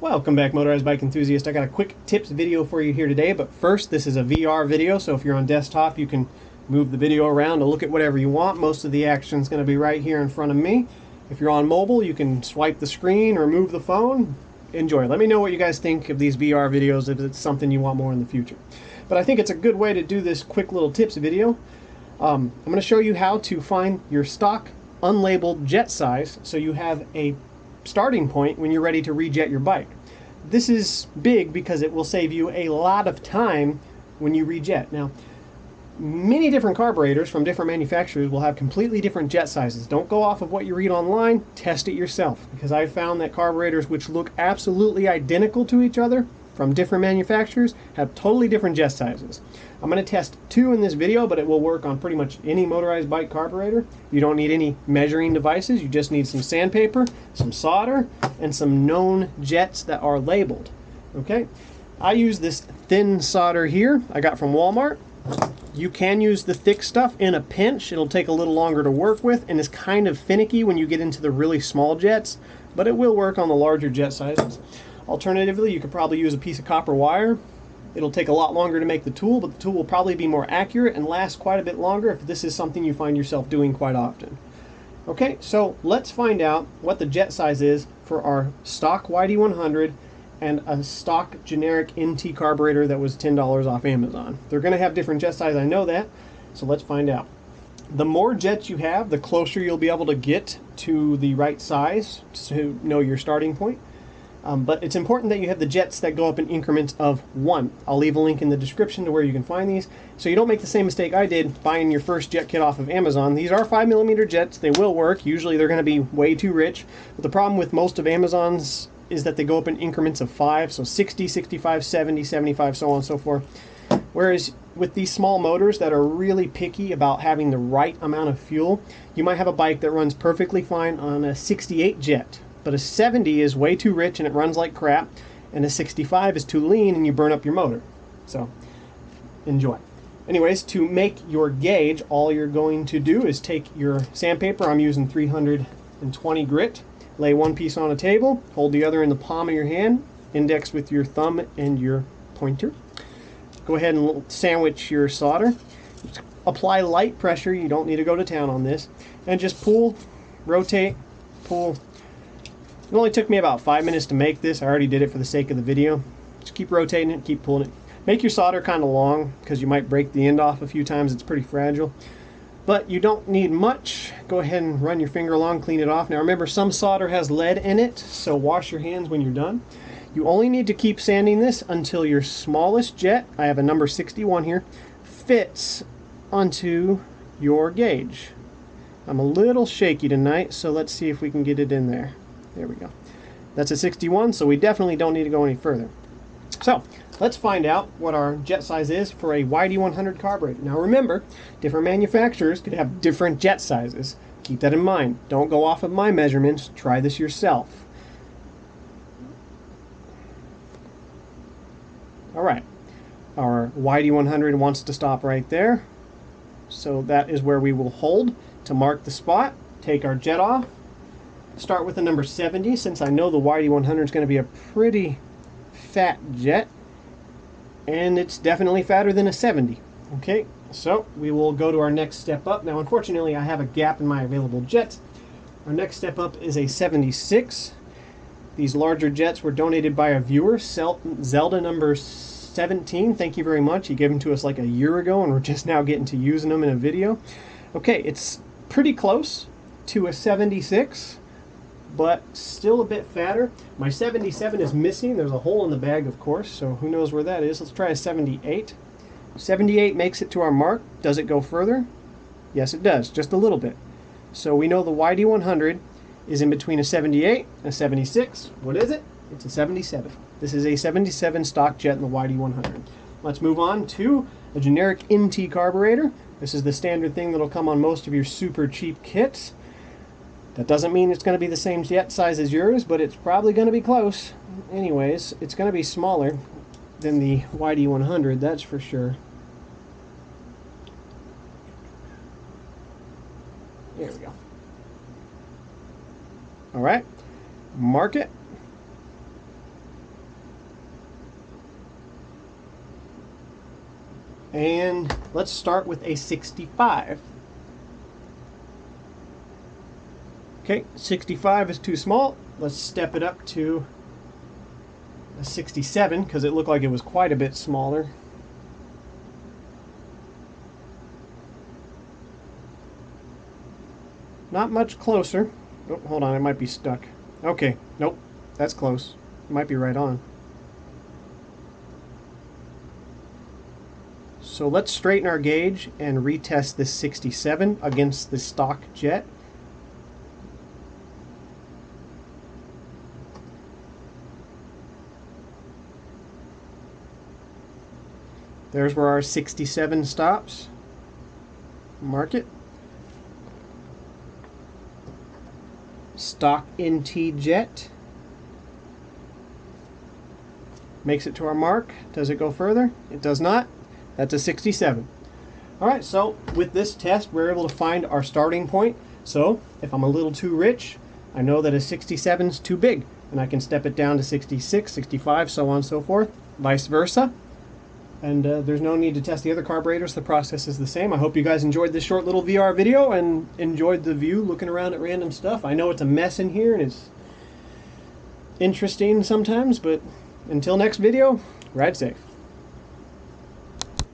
Welcome back motorized bike enthusiast. I got a quick tips video for you here today, but first this is a VR video, so if you're on desktop you can move the video around to look at whatever you want. Most of the action is going to be right here in front of me. If you're on mobile you can swipe the screen or move the phone. Enjoy. Let me know what you guys think of these VR videos if it's something you want more in the future. But I think it's a good way to do this quick little tips video. Um, I'm going to show you how to find your stock unlabeled jet size so you have a starting point when you're ready to rejet your bike. This is big because it will save you a lot of time when you rejet. Now, many different carburetors from different manufacturers will have completely different jet sizes. Don't go off of what you read online, test it yourself because I've found that carburetors which look absolutely identical to each other from different manufacturers have totally different jet sizes. I'm going to test two in this video, but it will work on pretty much any motorized bike carburetor. You don't need any measuring devices. You just need some sandpaper, some solder, and some known jets that are labeled. Okay, I use this thin solder here I got from Walmart. You can use the thick stuff in a pinch. It'll take a little longer to work with and is kind of finicky when you get into the really small jets, but it will work on the larger jet sizes. Alternatively, you could probably use a piece of copper wire. It'll take a lot longer to make the tool, but the tool will probably be more accurate and last quite a bit longer if this is something you find yourself doing quite often. Okay, so let's find out what the jet size is for our stock YD100 and a stock generic NT carburetor that was $10 off Amazon. They're going to have different jet size, I know that, so let's find out. The more jets you have, the closer you'll be able to get to the right size to know your starting point. Um, but it's important that you have the jets that go up in increments of one. I'll leave a link in the description to where you can find these so you don't make the same mistake I did buying your first jet kit off of Amazon. These are five millimeter jets, they will work. Usually they're going to be way too rich. But the problem with most of Amazon's is that they go up in increments of 5, so 60, 65, 70, 75, so on and so forth. Whereas with these small motors that are really picky about having the right amount of fuel, you might have a bike that runs perfectly fine on a 68 jet but a 70 is way too rich and it runs like crap, and a 65 is too lean and you burn up your motor. So, enjoy. Anyways, to make your gauge, all you're going to do is take your sandpaper. I'm using 320 grit. Lay one piece on a table, hold the other in the palm of your hand, index with your thumb and your pointer. Go ahead and sandwich your solder. Apply light pressure, you don't need to go to town on this, and just pull, rotate, pull, it only took me about five minutes to make this. I already did it for the sake of the video. Just keep rotating it, keep pulling it. Make your solder kind of long because you might break the end off a few times. It's pretty fragile. But you don't need much. Go ahead and run your finger along, clean it off. Now remember, some solder has lead in it, so wash your hands when you're done. You only need to keep sanding this until your smallest jet, I have a number 61 here, fits onto your gauge. I'm a little shaky tonight, so let's see if we can get it in there. There we go. That's a 61, so we definitely don't need to go any further. So, let's find out what our jet size is for a YD100 carburetor. Now remember, different manufacturers could have different jet sizes. Keep that in mind. Don't go off of my measurements. Try this yourself. Alright, our YD100 wants to stop right there. So that is where we will hold to mark the spot. Take our jet off start with the number 70 since I know the YD100 is going to be a pretty fat jet. And it's definitely fatter than a 70 okay so we will go to our next step up. Now unfortunately I have a gap in my available jets. Our next step up is a 76 these larger jets were donated by a viewer Zelda number 17 thank you very much. He gave them to us like a year ago and we're just now getting to using them in a video. Okay it's pretty close to a 76 but still a bit fatter. My 77 is missing. There's a hole in the bag, of course, so who knows where that is. Let's try a 78. 78 makes it to our mark. Does it go further? Yes, it does, just a little bit. So we know the YD100 is in between a 78 and a 76. What is it? It's a 77. This is a 77 stock jet in the YD100. Let's move on to a generic NT carburetor. This is the standard thing that'll come on most of your super cheap kits. That doesn't mean it's going to be the same jet size as yours, but it's probably going to be close. Anyways, it's going to be smaller than the YD100, that's for sure. There we go. All right, mark it. And let's start with a 65. Okay, 65 is too small. Let's step it up to a 67 because it looked like it was quite a bit smaller. Not much closer. Oh, hold on, I might be stuck. Okay, nope, that's close. Might be right on. So let's straighten our gauge and retest this 67 against the stock jet. There's where our 67 stops. Mark it. Stock NT jet. Makes it to our mark. Does it go further? It does not. That's a 67. All right, so with this test, we're able to find our starting point. So if I'm a little too rich, I know that a 67 is too big, and I can step it down to 66, 65, so on and so forth, vice versa. And uh, there's no need to test the other carburetors. The process is the same. I hope you guys enjoyed this short little VR video and enjoyed the view looking around at random stuff. I know it's a mess in here and it's interesting sometimes, but until next video, ride safe.